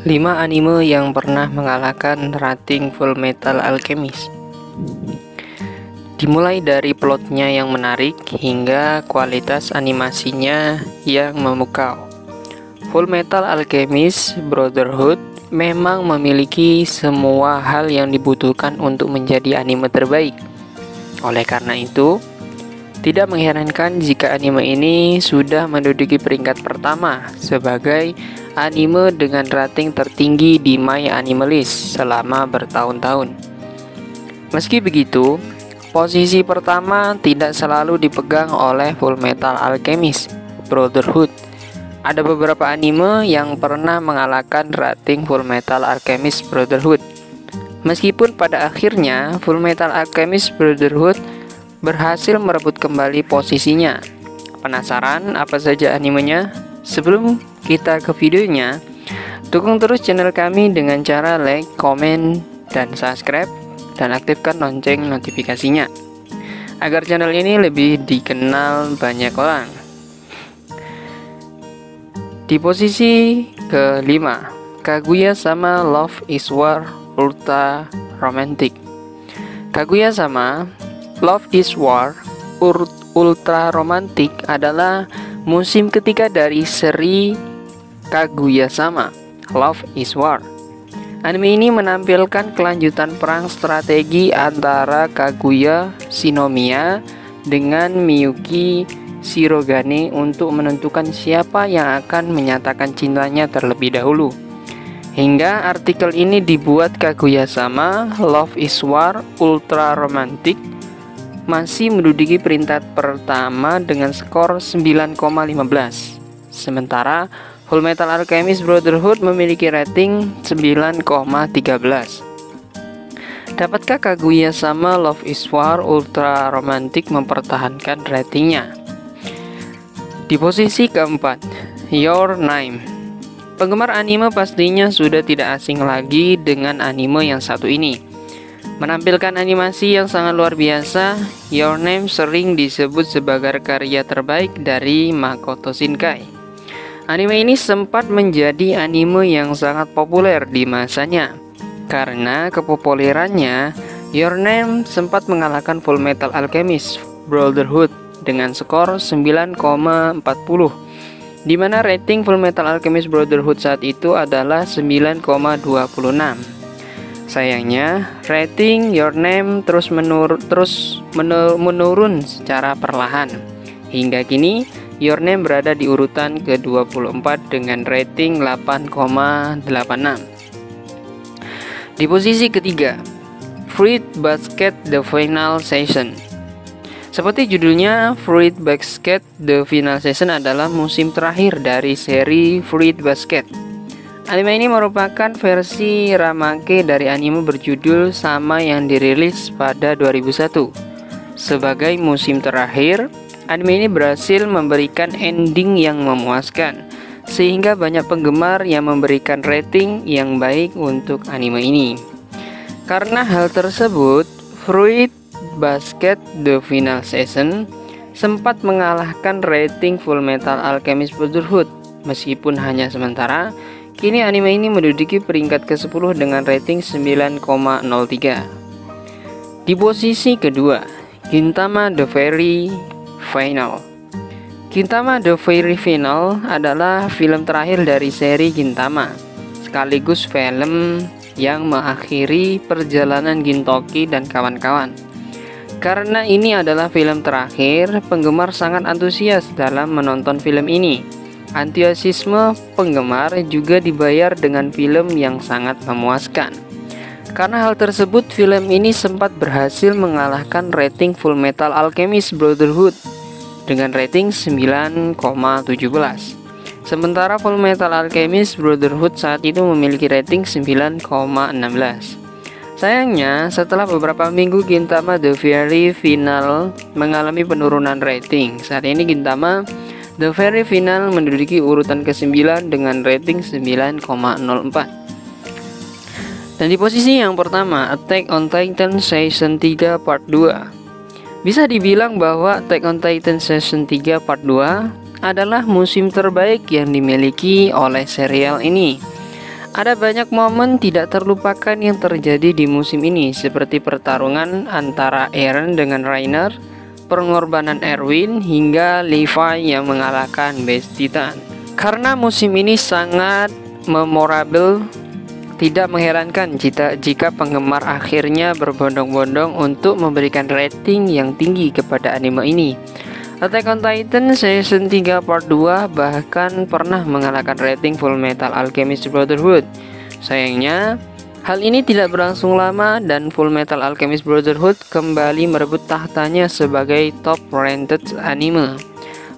5 anime yang pernah mengalahkan rating Full Metal Alchemist. Dimulai dari plotnya yang menarik hingga kualitas animasinya yang memukau. Full Metal Alchemist Brotherhood memang memiliki semua hal yang dibutuhkan untuk menjadi anime terbaik. Oleh karena itu, tidak mengherankan jika anime ini sudah menduduki peringkat pertama sebagai anime dengan rating tertinggi di My Anime List selama bertahun-tahun. Meski begitu, posisi pertama tidak selalu dipegang oleh Full Metal Alchemist Brotherhood. Ada beberapa anime yang pernah mengalahkan rating Full Metal Alchemist Brotherhood. Meskipun pada akhirnya Full Metal Alchemist Brotherhood berhasil merebut kembali posisinya. Penasaran apa saja animenya? Sebelum kita ke videonya, dukung terus channel kami dengan cara like, komen, dan subscribe, dan aktifkan lonceng notifikasinya agar channel ini lebih dikenal banyak orang. Di posisi kelima, Kaguya sama Love is War Ultra Romantic. Kaguya sama Love is War Ultra Romantic adalah musim ketiga dari seri Kaguya sama Love is War. Anime ini menampilkan kelanjutan perang strategi antara Kaguya Shinomiya dengan Miyuki Shirogane untuk menentukan siapa yang akan menyatakan cintanya terlebih dahulu. Hingga artikel ini dibuat Kaguya sama Love is War Ultra Romantic masih menduduki peringkat pertama dengan skor 9,15. Sementara Full Metal Alchemist Brotherhood memiliki rating 9,13. Dapatkah Kaguya sama Love is War Ultra Romantic mempertahankan ratingnya? Di posisi keempat, Your Name. Penggemar anime pastinya sudah tidak asing lagi dengan anime yang satu ini. Menampilkan animasi yang sangat luar biasa, Your Name sering disebut sebagai karya terbaik dari Makoto Shinkai. Anime ini sempat menjadi anime yang sangat populer di masanya. Karena kepopulerannya, Your Name sempat mengalahkan Full Metal Alchemist Brotherhood dengan skor 9,40 di mana rating Full Metal Alchemist Brotherhood saat itu adalah 9,26. Sayangnya, rating Your Name terus menur terus menurun secara perlahan. Hingga kini, Your Name berada di urutan ke-24 dengan rating 8,86. Di posisi ketiga, Fruit Basket The Final Season. Seperti judulnya, Fruit Basket The Final Season adalah musim terakhir dari seri Fruit Basket Anime ini merupakan versi ramake dari anime berjudul sama yang dirilis pada 2001. Sebagai musim terakhir, anime ini berhasil memberikan ending yang memuaskan, sehingga banyak penggemar yang memberikan rating yang baik untuk anime ini. Karena hal tersebut, Fruit Basket The Final Season sempat mengalahkan rating Full Metal Alchemist Brotherhood meskipun hanya sementara Kini anime ini menduduki peringkat ke-10 dengan rating 9,03. Di posisi kedua, Gintama The Very Final. Gintama The Very Final adalah film terakhir dari seri Gintama, sekaligus film yang mengakhiri perjalanan Gintoki dan kawan-kawan. Karena ini adalah film terakhir, penggemar sangat antusias dalam menonton film ini Antusiasme penggemar juga dibayar dengan film yang sangat memuaskan. Karena hal tersebut, film ini sempat berhasil mengalahkan rating Full Metal Alchemist Brotherhood dengan rating 9,17. Sementara Full Metal Alchemist Brotherhood saat itu memiliki rating 9,16. Sayangnya, setelah beberapa minggu Gintama The Very Final mengalami penurunan rating. Saat ini Gintama The Very Final menduduki urutan ke-9 dengan rating 9,04. Dan di posisi yang pertama, Attack on Titan Season 3 Part 2. Bisa dibilang bahwa Attack on Titan Season 3 Part 2 adalah musim terbaik yang dimiliki oleh serial ini. Ada banyak momen tidak terlupakan yang terjadi di musim ini seperti pertarungan antara Aaron dengan Rainer, pengorbanan Erwin hingga Levi yang mengalahkan Beast Titan. Karena musim ini sangat memorable, tidak mengherankan jika, jika penggemar akhirnya berbondong-bondong untuk memberikan rating yang tinggi kepada anime ini. Attack on Titan Season 3 Part 2 bahkan pernah mengalahkan rating Full Metal Alchemist Brotherhood. Sayangnya, hal ini tidak berlangsung lama dan Full Metal Alchemist Brotherhood kembali merebut tahtanya sebagai top rated anime.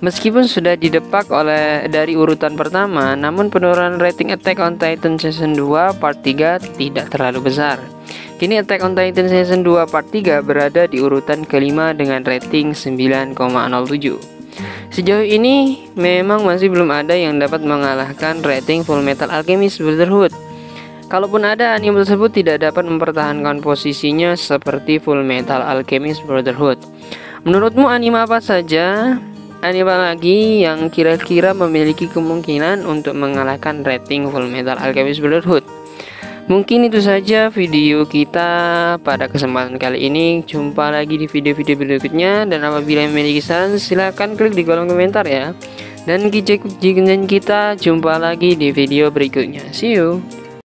Meskipun sudah didepak oleh dari urutan pertama, namun penurunan rating Attack on Titan Season 2 Part 3 tidak terlalu besar. Kini Attack on Titan Season 2 Part 3 berada di urutan kelima dengan rating 9,07. Sejauh ini memang masih belum ada yang dapat mengalahkan rating Full Metal Alchemist Brotherhood. Kalaupun ada, anime tersebut tidak dapat mempertahankan posisinya seperti Full Metal Alchemist Brotherhood. Menurutmu anime apa saja? Anime lagi yang kira-kira memiliki kemungkinan untuk mengalahkan rating Full Metal Alchemist Brotherhood? Mungkin itu saja video kita pada kesempatan kali ini. Jumpa lagi di video-video berikutnya dan apabila memiliki saran silahkan klik di kolom komentar ya. Dan kita jumpa lagi di video berikutnya. See you.